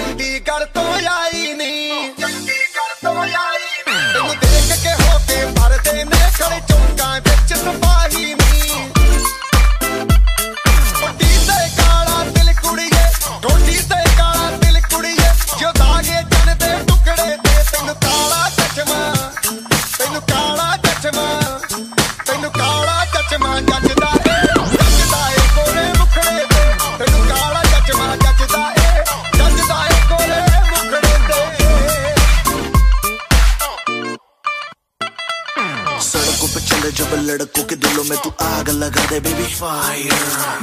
ਚੰਡੀਗੜ੍ਹ ਤੋਂ ਤੈਨੂੰ ਕਾਲਾ ਚਸ਼ਮਾ ਤੈਨੂੰ ਕਾਲਾ ਚਸ਼ਮਾ ਤੈਨੂੰ ਕਾਲਾ ਚਸ਼ਮਾ ਜੱਜ चले जब लड़कों के दिलों में तू आग लगा दे बेबी फायर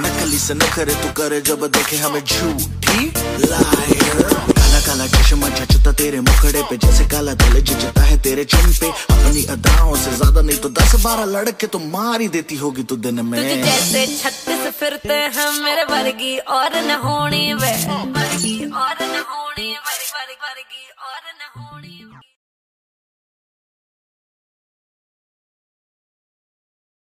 नकली से नखरे तू करे जब देखे हमें झूठी लायर काला काला चश्मा जचता तेरे मुखड़े पे, जैसे काला दिल जिजता है तेरे चिन पे. अपनी अदाओं से ज़्यादा नहीं तो दस बारह लड़के तो मार ही देती होगी तू दिन में. जैसे छत्तीस फिरते हैं मेरे वर्गी, और न होनी वे. वर्गी, और न होनी वर्गी, और न होनी